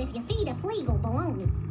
if you feed a fleagle baloney.